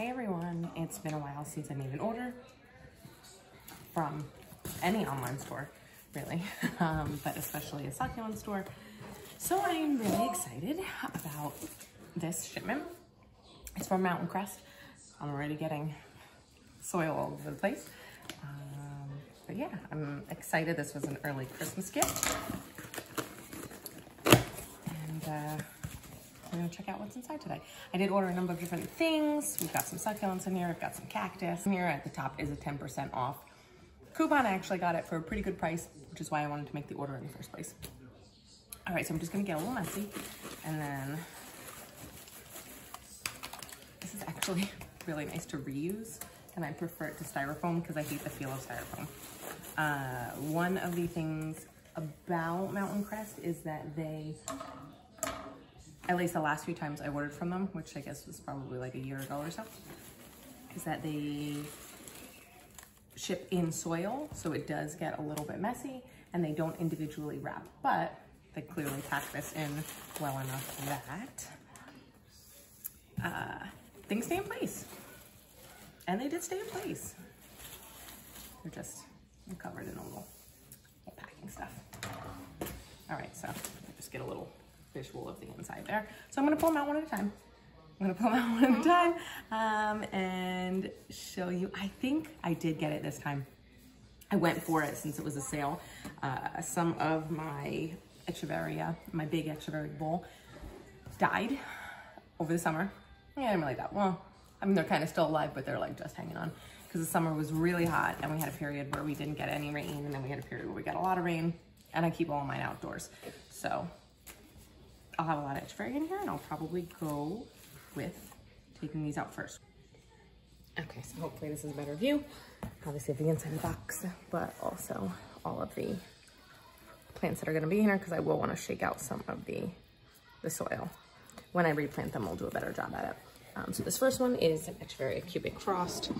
Hey everyone, it's been a while since I made an order from any online store, really, um, but especially a succulent store. So I'm really excited about this shipment. It's from Mountain Crest. I'm already getting soil all over the place. Um, but yeah, I'm excited. This was an early Christmas gift. And uh, we're gonna check out what's inside today. I did order a number of different things. We've got some succulents in here, we've got some cactus. Here at the top is a 10% off coupon. I actually got it for a pretty good price, which is why I wanted to make the order in the first place. All right, so I'm just gonna get a little messy and then this is actually really nice to reuse and I prefer it to styrofoam because I hate the feel of styrofoam. Uh, one of the things about Mountain Crest is that they at least the last few times I ordered from them, which I guess was probably like a year ago or so, is that they ship in soil, so it does get a little bit messy, and they don't individually wrap, but they clearly pack this in well enough that uh, things stay in place. And they did stay in place. They're just covered in a little, little packing stuff. All right, so just get a little visual of the inside there. So I'm gonna pull them out one at a time. I'm gonna pull them out one at a time um, and show you. I think I did get it this time. I went for it since it was a sale. Uh, some of my Echeveria, my big Echeveria bowl, died over the summer. Yeah, I didn't really that well. I mean, they're kind of still alive, but they're like just hanging on because the summer was really hot and we had a period where we didn't get any rain and then we had a period where we got a lot of rain and I keep all mine outdoors. So I'll have a lot of Echeveria in here and I'll probably go with taking these out first. Okay, so hopefully this is a better view. Obviously the inside of the box, but also all of the plants that are gonna be in here because I will wanna shake out some of the, the soil. When I replant them, I'll do a better job at it. Um, so this first one is an Echeveria Cubic Frost.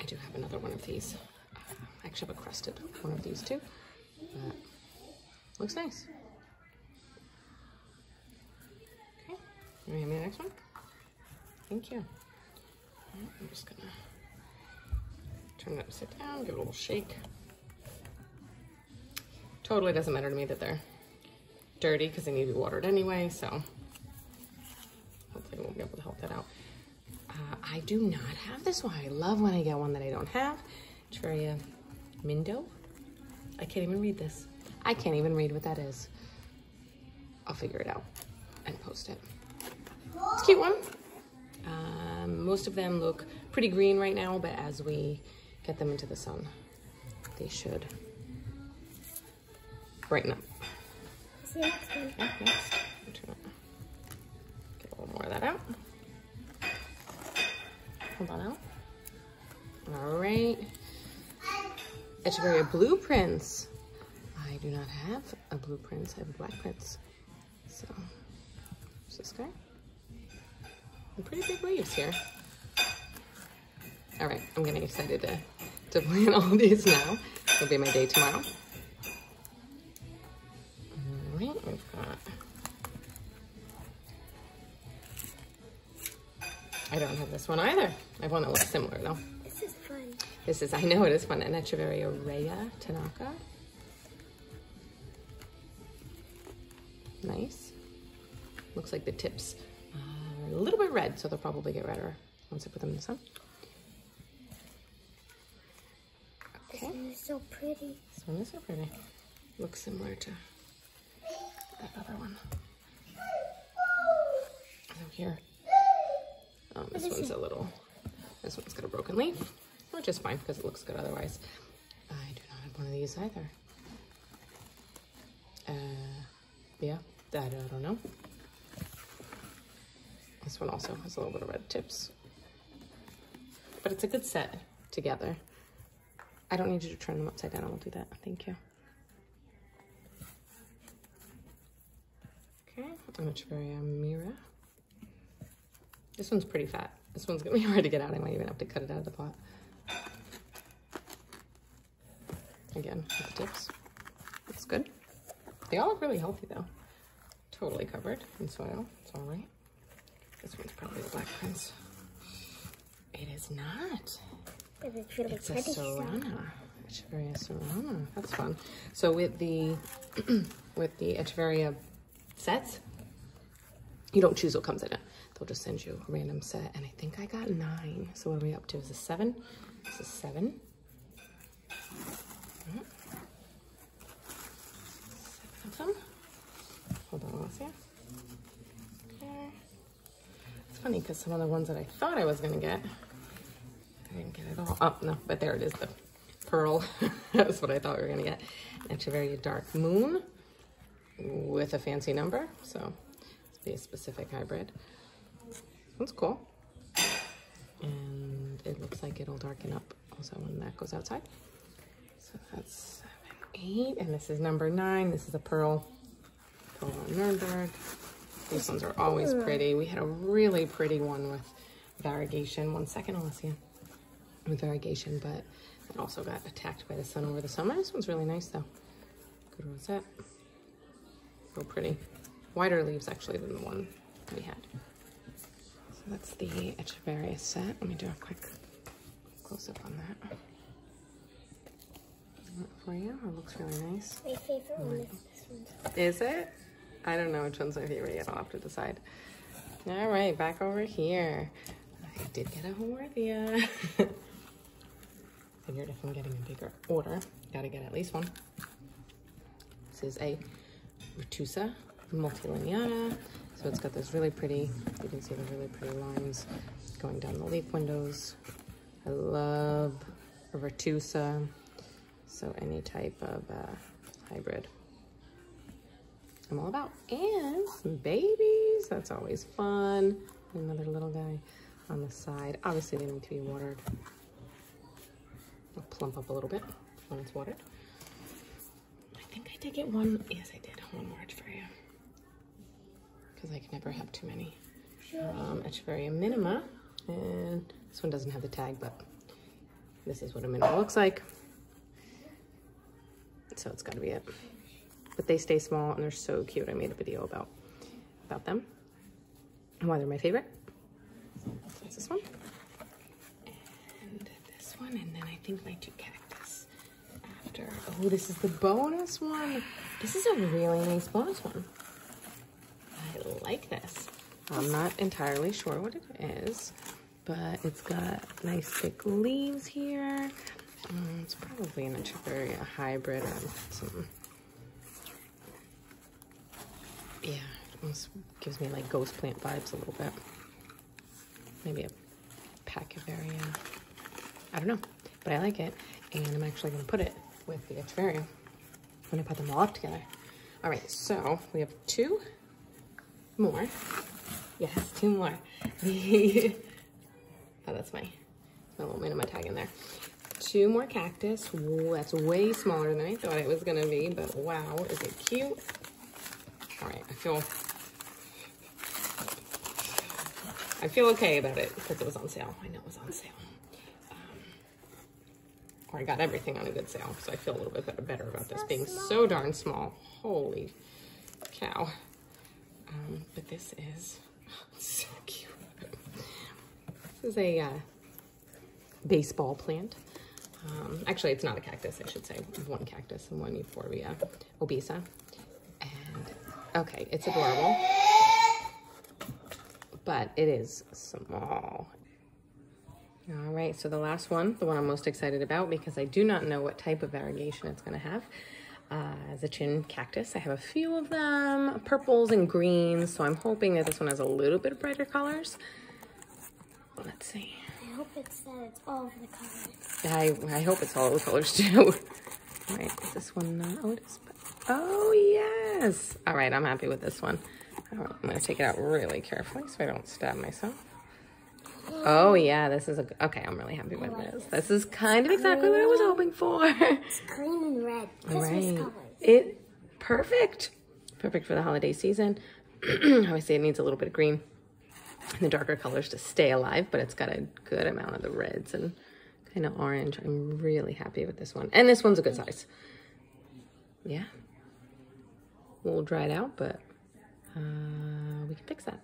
I do have another one of these. I actually have a crusted one of these too. But looks nice. Can you hand me the next one? Thank you. I'm just gonna turn it upside down, give it a little shake. Totally doesn't matter to me that they're dirty because they need to be watered anyway, so hopefully we'll be able to help that out. Uh, I do not have this one. I love when I get one that I don't have. Echeveria Mindo. I can't even read this. I can't even read what that is. I'll figure it out and post it. Cute one. Um, most of them look pretty green right now, but as we get them into the sun, they should brighten up. Next. Get a little more of that out. Hold on out. All right. Echeveria Blue Prince. I do not have a Blue Prince. I have a Black Prince. So, this guy pretty big leaves here. All right, I'm getting excited to, to plant all these now. It'll be my day tomorrow. All right, we've got... I don't have this one either. I have one that looks similar though. This is fun. This is, I know it is fun. An Echeveria Reia Tanaka. Nice. Looks like the tips a little bit red, so they'll probably get redder once I put them in the sun. Okay. This one is so pretty. This one is so pretty. Looks similar to that other one. So here. Um, this one's a little, this one's got a broken leaf, which is fine because it looks good otherwise. I do not have one of these either. Uh, yeah, that I don't know. This one also has a little bit of red tips. But it's a good set together. I don't need you to turn them upside down. I will do that. Thank you. Okay, Echeveria Mira. This one's pretty fat. This one's gonna be hard to get out. I might even have to cut it out of the pot. Again, with the tips. Looks good. They all look really healthy though. Totally covered in soil. It's all right. This one's probably the Black Prince. It is not. It's really It's a Serrana. Echeveria Serrana. That's fun. So with the with the Echeveria sets, you don't choose what comes in it. They'll just send you a random set, and I think I got nine. So what are we up to? Is this seven? This is seven. Seven of them. Hold on, let's see. Funny because some of the ones that I thought I was gonna get, I didn't get it all. Oh, no, but there it is, the pearl. That's what I thought we were gonna get. It's a very dark moon with a fancy number, so it's be a specific hybrid. That's cool. And it looks like it'll darken up also when that goes outside. So that's seven, eight, and this is number nine. This is a pearl, Perle von Nuremberg. These ones are always pretty. We had a really pretty one with variegation. One second, Alessia. With variegation, but it also got attacked by the sun over the summer. This one's really nice though. Good rosette. Real pretty. Wider leaves actually than the one we had. So that's the Echeveria set. Let me do a quick close up on that. For you, it looks really nice. My favorite one is this one. Is it? I don't know which one's my favorite yet. I'll have to decide. All right, back over here. I did get a Haworthia. Figured if I'm getting a bigger order, gotta get at least one. This is a Retusa multilineata. So it's got this really pretty, you can see the really pretty lines going down the leaf windows. I love a Retusa. So any type of uh, hybrid. I'm all about. And some babies. That's always fun. Another little guy on the side. Obviously, they need to be watered. They'll plump up a little bit when it's watered. I think I did get one. Yes, I did. One more for you. Because I can never have too many. Um, Echeveria minima. And this one doesn't have the tag, but this is what a minima looks like. So it's got to be it but they stay small and they're so cute. I made a video about about them and why they're my favorite. That's this one and this one, and then I think my two cactus after. Oh, this is the bonus one. This is a really nice bonus one. I like this. I'm not entirely sure what it is, but it's got nice thick leaves here. Um, it's probably an Echeveria hybrid or something. Yeah, it almost gives me like ghost plant vibes a little bit. Maybe a Pachyveria. I don't know, but I like it. And I'm actually gonna put it with the Echeveria when I put them all up together. All right, so we have two more. Yes, two more. oh, that's my, my little minima tag in there. Two more cactus. Ooh, that's way smaller than I thought it was gonna be, but wow, is it cute? All right, I feel I feel okay about it because it was on sale. I know it was on sale. Um, or I got everything on a good sale, so I feel a little bit better, about this being so darn small. Holy cow. Um, but this is so cute. This is a uh, baseball plant. Um, actually, it's not a cactus, I should say. One cactus and one euphorbia obesa. Okay, it's adorable. But it is small. All right, so the last one, the one I'm most excited about because I do not know what type of variegation it's gonna have, uh, is a chin cactus. I have a few of them, purples and greens, so I'm hoping that this one has a little bit of brighter colors. Let's see. I hope it's that it's all of the colors. I, I hope it's all the colors too. All right, is this one not? Oh, it is. Oh, yes. All right, I'm happy with this one. All right, I'm going to take it out really carefully so I don't stab myself. Oh, yeah, this is a, okay, I'm really happy with this. This is kind of exactly what I was hoping for. It's green and red. Christmas Right. colors. It, perfect. Perfect for the holiday season. Obviously, it needs a little bit of green and the darker colors to stay alive, but it's got a good amount of the reds and kind of orange. I'm really happy with this one. And this one's a good size. Yeah. Little dried out, but uh, we can fix that.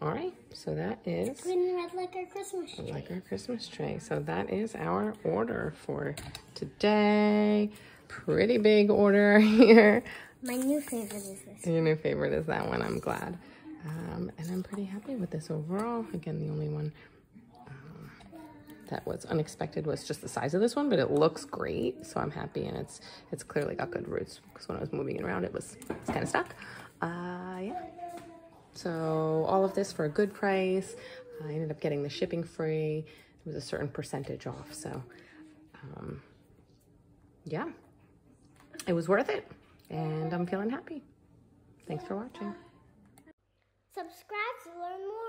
All right, so that is red like our Christmas tree. like our Christmas tree. So that is our order for today. Pretty big order here. My new favorite is this. Your new favorite is that one. I'm glad. Um, and I'm pretty happy with this overall. Again, the only one that was unexpected was just the size of this one, but it looks great. So I'm happy, and it's it's clearly got good roots because when I was moving it around, it was it's kind of stuck. Uh, yeah. So all of this for a good price. I ended up getting the shipping free. It was a certain percentage off. So um, yeah, it was worth it, and I'm feeling happy. Thanks for watching. Subscribe to learn more.